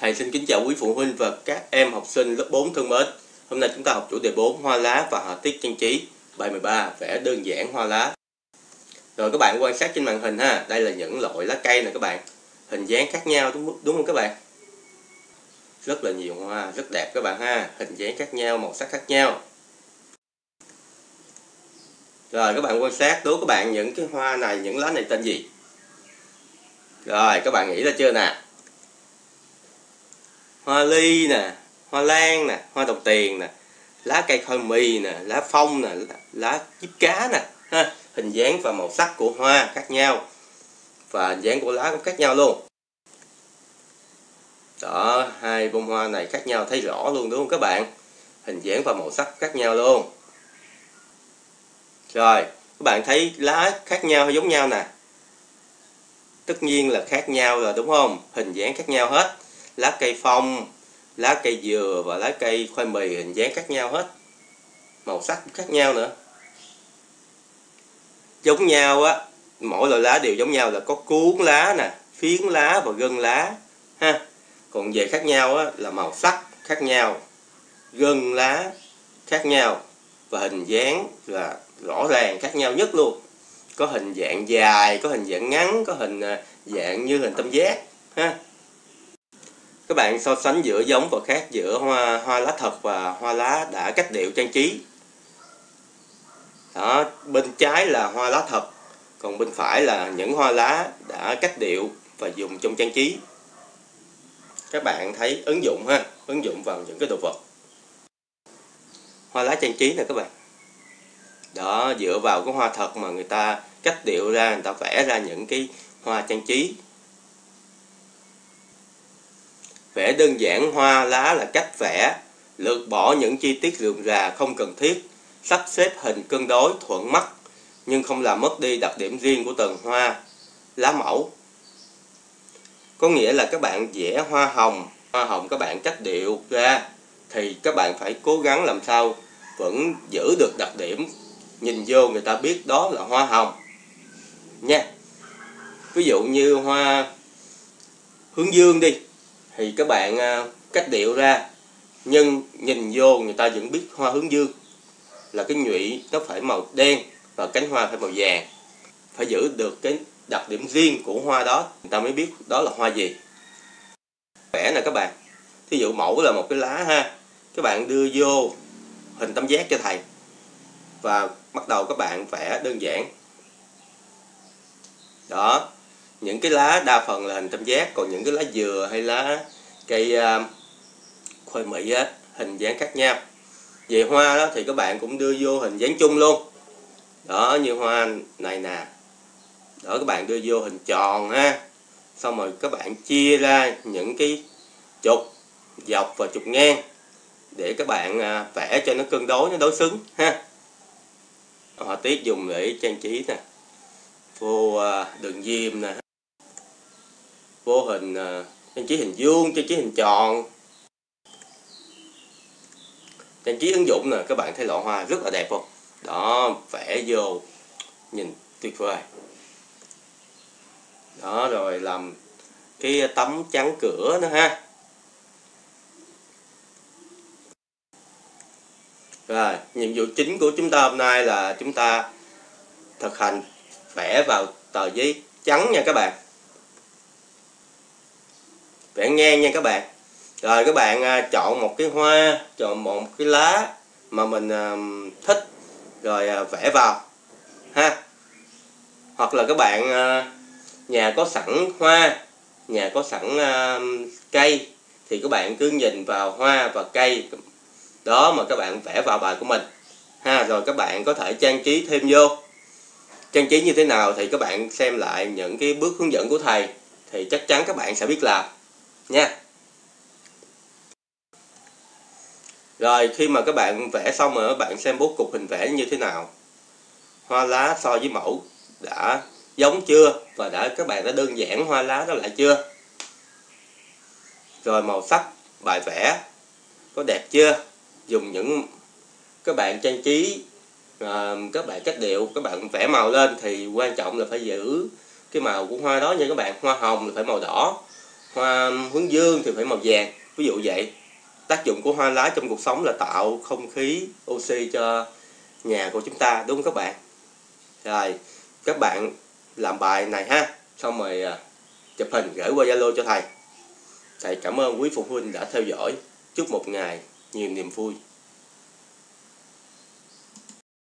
Thầy xin kính chào quý phụ huynh và các em học sinh lớp 4 thân mến. Hôm nay chúng ta học chủ đề 4 hoa lá và họa tiết trang trí. Bài 13 vẽ đơn giản hoa lá. Rồi các bạn quan sát trên màn hình ha, đây là những loại lá cây nè các bạn. Hình dáng khác nhau đúng đúng không các bạn? Rất là nhiều hoa, rất đẹp các bạn ha, hình dáng khác nhau, màu sắc khác nhau. Rồi các bạn quan sát đố các bạn những cái hoa này, những lá này tên gì? Rồi các bạn nghĩ ra chưa nè? Hoa ly nè, hoa lan nè, hoa đồng tiền nè, lá cây khoai mì nè, lá phong nè, lá chíp cá nè, ha, hình dáng và màu sắc của hoa khác nhau. Và hình dáng của lá cũng khác nhau luôn. Đó, hai bông hoa này khác nhau, thấy rõ luôn, đúng không các bạn? Hình dáng và màu sắc khác nhau luôn. Rồi, các bạn thấy lá khác nhau hay giống nhau nè. Tất nhiên là khác nhau rồi, đúng không? Hình dáng khác nhau hết lá cây phong, lá cây dừa và lá cây khoai mì, hình dáng khác nhau hết. Màu sắc cũng khác nhau nữa. Giống nhau á, mỗi loại lá đều giống nhau là có cuốn lá nè, phiến lá và gân lá, ha. Còn về khác nhau á, là màu sắc khác nhau, gân lá khác nhau và hình dáng là rõ ràng khác nhau nhất luôn. Có hình dạng dài, có hình dạng ngắn, có hình à, dạng như hình tam giác, ha các bạn so sánh giữa giống và khác giữa hoa hoa lá thật và hoa lá đã cách điệu trang trí. Đó, bên trái là hoa lá thật, còn bên phải là những hoa lá đã cách điệu và dùng trong trang trí. Các bạn thấy ứng dụng ha, ứng dụng vào những cái đồ vật. Hoa lá trang trí nè các bạn. Đó, dựa vào cái hoa thật mà người ta cách điệu ra, người ta vẽ ra những cái hoa trang trí. Vẽ đơn giản hoa lá là cách vẽ, lược bỏ những chi tiết rườm rà không cần thiết, sắp xếp hình cân đối thuận mắt, nhưng không làm mất đi đặc điểm riêng của từng hoa, lá mẫu. Có nghĩa là các bạn vẽ hoa hồng, hoa hồng các bạn cách điệu ra, thì các bạn phải cố gắng làm sao vẫn giữ được đặc điểm. Nhìn vô người ta biết đó là hoa hồng. Nha. Ví dụ như hoa hướng dương đi thì các bạn à, cách điệu ra, nhưng nhìn vô người ta vẫn biết hoa hướng dương. Là cái nhụy nó phải màu đen và cánh hoa phải màu vàng. Phải giữ được cái đặc điểm riêng của hoa đó, người ta mới biết đó là hoa gì. Vẽ nè các bạn, thí dụ mẫu là một cái lá ha, các bạn đưa vô hình tam giác cho thầy. Và bắt đầu các bạn vẽ đơn giản. Đó những cái lá đa phần là hình tam giác còn những cái lá dừa hay lá cây uh, khoai mì á hình dáng khác nhau. Về hoa đó thì các bạn cũng đưa vô hình dáng chung luôn. Đó như hoa này nè. Đó các bạn đưa vô hình tròn ha. Xong rồi các bạn chia ra những cái trục dọc và trục ngang để các bạn à, vẽ cho nó cân đối nó đối xứng ha. Họa tiết dùng để trang trí nè. Vô à, đường diêm nè vô hình à, trang trí hình vuông, trang trí hình tròn. Trang trí ứng dụng nè, các bạn thấy lọ hoa rất là đẹp không? Đó, vẽ vô, nhìn tuyệt vời. Đó, rồi làm cái tấm trắng cửa nữa ha. Rồi, nhiệm vụ chính của chúng ta hôm nay là chúng ta thực hành vẽ vào tờ giấy trắng nha các bạn vẽ ngang nha các bạn. Rồi các bạn à, chọn một cái hoa, chọn một cái lá mà mình à, thích, rồi à, vẽ vào, ha. Hoặc là các bạn nhà có sẵn hoa, nhà có sẵn cây, thì các bạn cứ nhìn vào hoa và cây đó mà các bạn vẽ vào bài của mình, ha. Rồi các bạn có thể trang trí thêm vô. Trang trí như thế nào thì các bạn xem lại những cái bước hướng dẫn của thầy thì chắc chắn các bạn sẽ biết làm nha. Rồi khi mà các bạn vẽ xong rồi các bạn xem bố cục hình vẽ như thế nào. Hoa lá so với mẫu đã giống chưa và đã các bạn đã đơn giản hoa lá đó lại chưa? Rồi màu sắc bài vẽ có đẹp chưa? Dùng những các bạn trang trí à, các bạn cách điệu các bạn vẽ màu lên thì quan trọng là phải giữ cái màu của hoa đó nha các bạn. Hoa hồng là phải màu đỏ hoa hướng dương thì phải màu vàng. Ví dụ vậy. Tác dụng của hoa lá trong cuộc sống là tạo không khí oxy cho nhà của chúng ta, đúng không các bạn? Rồi, các bạn làm bài này ha. Xong rồi à, chụp hình gửi qua zalo cho thầy. Thầy cảm ơn quý phụ huynh đã theo dõi. Chúc một ngày nhiều niềm vui.